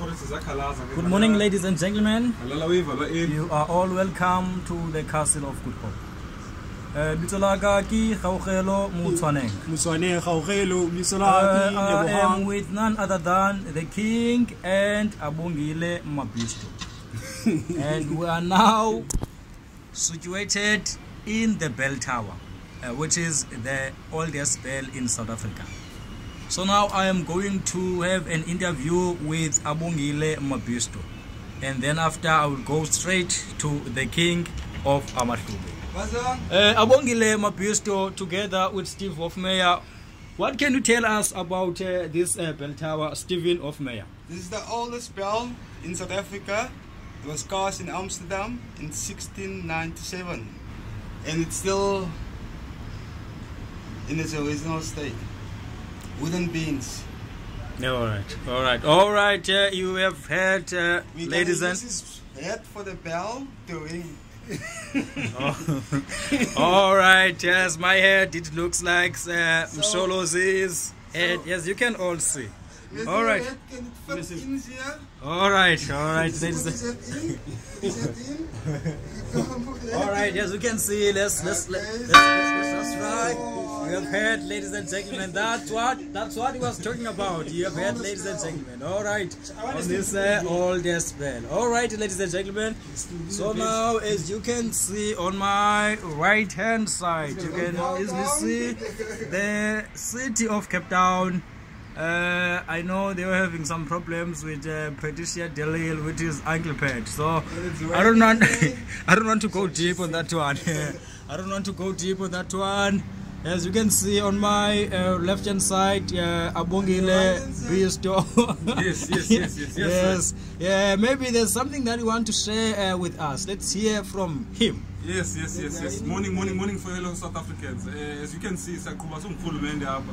Good morning, ladies and gentlemen. You are all welcome to the Castle of Good Hope. Uh, bitso la ka ke Kgaogelo Motshwaneng. Motswane Kgaogelo lebitso Uh, la ka I am with none other than the King and Abongile Mabisto. and we are now situated in the bell tower, uh, which is the oldest bell in South Africa. So now I am going to have an interview with Abongile Mabisto. And then after I will go straight to the king of Amahlube. Uh, Abongile Mabisto together with Steve Hofmeyr. What can you tell us about uh, this uh, bell tower, Stephen Hofmeyr? This is the oldest bell in South Africa. It was cast in Amsterdam in 1697 and it's still in its original state. Wooden beams. All right, all right, all right. Uh, you have heard, uh, ladies and use this head for the bell to ring. Oh. all right. Yes, my head. It looks like uh, Msholozi's head. Yes, you can all see. Where's All the right. head? Can it fit in here? All right, all right, ladies. Is and- it in? Is it in? All right, yes, you can see. Let's let's let's let's, let's, let's try. You have heard, ladies and gentlemen. That's what that's what he was talking about. You have heard, ladies and gentlemen. All right, on this uh, oldest bell. All right, ladies and gentlemen. So now, as you can see on my right hand side, you can easily see the city of Cape Town. Uh, I know they were having some problems with uh, Patricia de Lille, which is ankle pad. So I don't want, I don't want to go deep on that one. I don't want to go deep on that one. As you can see on my uh, left hand side, uh, Abongile Bisto. Yes, yes, yes, yes, yes, yes. Yeah, maybe there's something that you want to share uh, with us. Let's hear from him. Yes, yes, yes, yes. Morning, morning, morning for hello South Africans. Uh, as you can see, siyaqhuba singurhulumente apha.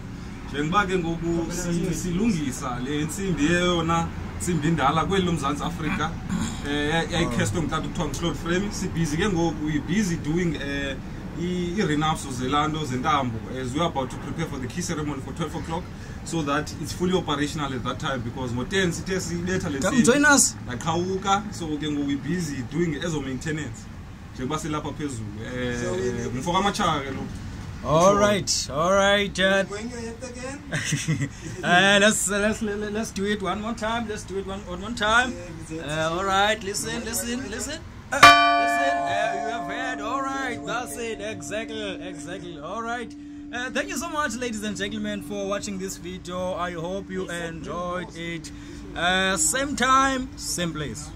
Njengoba ke ngoku si- silungisa le ntsimbi yeyona ntsimbi indala kweli loMzantsi Afrika. Eh yayikhestwe ngutata kuthiwa nguClaude Frame. Sibhizi ke ngoku we busy doing eh i-renapso zelaa zentambo as we are about to prepare for the key ceremony for 12 o'clock so that it's fully operational at that time because ngo-10 sithe siyibetha le Come ntsimbi. join us. yaqhawuka so ke ngoku we busy doing ezo maintenance njengoba silapha phezulu um ngumfoka amatshaka ke lo All right, all right. Uh, uh, let's, uh, let's let- let's do it one more time. Let's do it one one more time. Uh, all right, listen, listen, listen. Uh, listen, uh, you have heard. All right, that's it. Exactly, exactly. All right. Uh, thank you so much, ladies and gentlemen, for watching this video. I hope you enjoyed it. Uh, same time, same place.